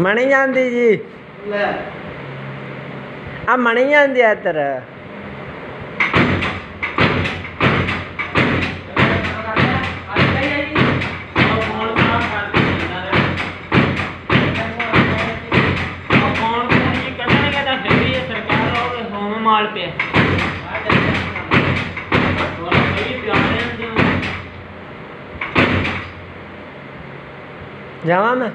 ਮਣੀ ਜਾਂਦੀ ਜੀ? ਲੈ। ਆ ਮਣੀ ਜਾਂਦੀ ਆ ਤੇਰ ਮਾਲ ਪਿਆ ਜਾਵਾਂ ਮੈਂ?